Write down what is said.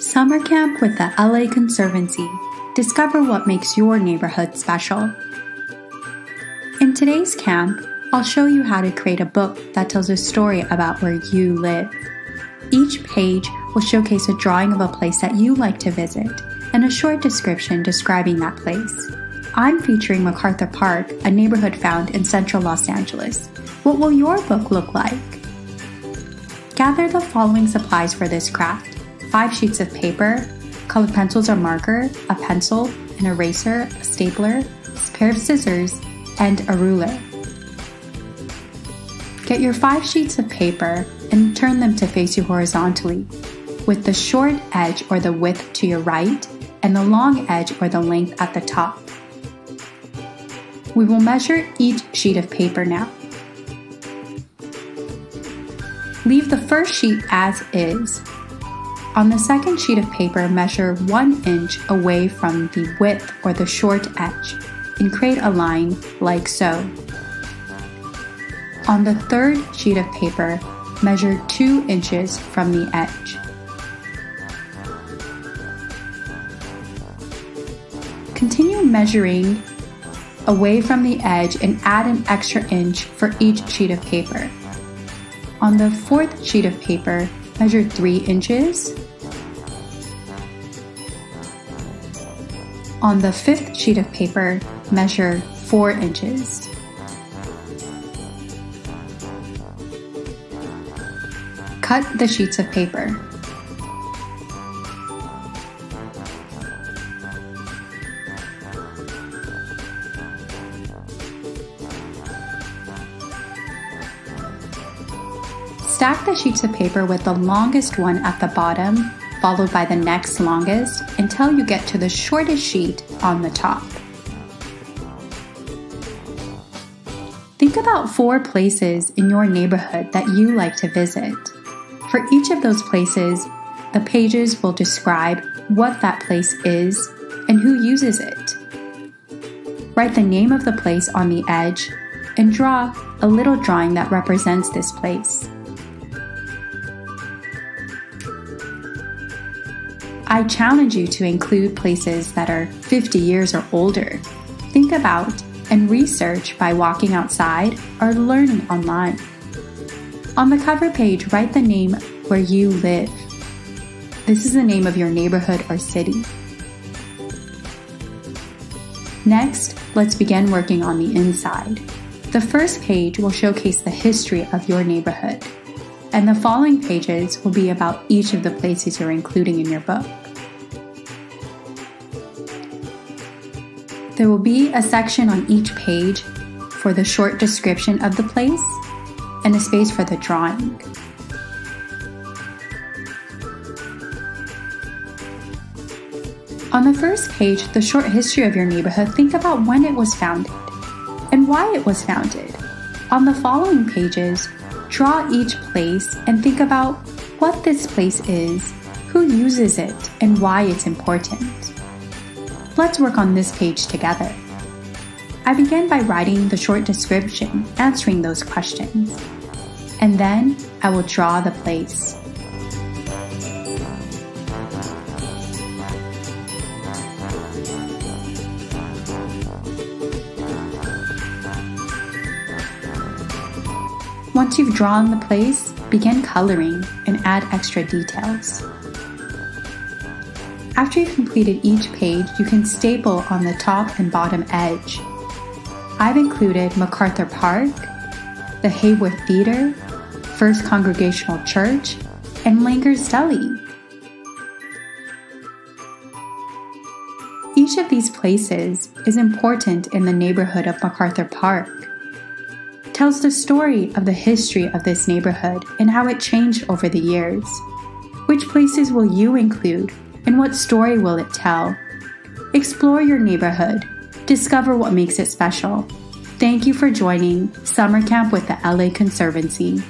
Summer Camp with the LA Conservancy. Discover what makes your neighborhood special. In today's camp, I'll show you how to create a book that tells a story about where you live. Each page will showcase a drawing of a place that you like to visit and a short description describing that place. I'm featuring MacArthur Park, a neighborhood found in central Los Angeles. What will your book look like? Gather the following supplies for this craft five sheets of paper, colored pencils or marker, a pencil, an eraser, a stapler, a pair of scissors, and a ruler. Get your five sheets of paper and turn them to face you horizontally, with the short edge or the width to your right and the long edge or the length at the top. We will measure each sheet of paper now. Leave the first sheet as is. On the second sheet of paper, measure 1 inch away from the width or the short edge and create a line like so. On the third sheet of paper, measure 2 inches from the edge. Continue measuring away from the edge and add an extra inch for each sheet of paper. On the fourth sheet of paper, measure 3 inches. On the fifth sheet of paper, measure 4 inches. Cut the sheets of paper. Stack the sheets of paper with the longest one at the bottom, followed by the next longest, until you get to the shortest sheet on the top. Think about four places in your neighborhood that you like to visit. For each of those places, the pages will describe what that place is and who uses it. Write the name of the place on the edge and draw a little drawing that represents this place. I challenge you to include places that are 50 years or older. Think about and research by walking outside or learning online. On the cover page, write the name where you live. This is the name of your neighborhood or city. Next, let's begin working on the inside. The first page will showcase the history of your neighborhood, and the following pages will be about each of the places you're including in your book. There will be a section on each page for the short description of the place and a space for the drawing. On the first page, the short history of your neighborhood, think about when it was founded and why it was founded. On the following pages, draw each place and think about what this place is, who uses it, and why it's important. Let's work on this page together. I begin by writing the short description answering those questions, and then I will draw the place. Once you've drawn the place, begin coloring and add extra details. After you've completed each page, you can staple on the top and bottom edge. I've included MacArthur Park, the Hayworth Theater, First Congregational Church, and Langer's Deli. Each of these places is important in the neighborhood of MacArthur Park. Tells the story of the history of this neighborhood and how it changed over the years. Which places will you include and what story will it tell? Explore your neighborhood. Discover what makes it special. Thank you for joining Summer Camp with the LA Conservancy.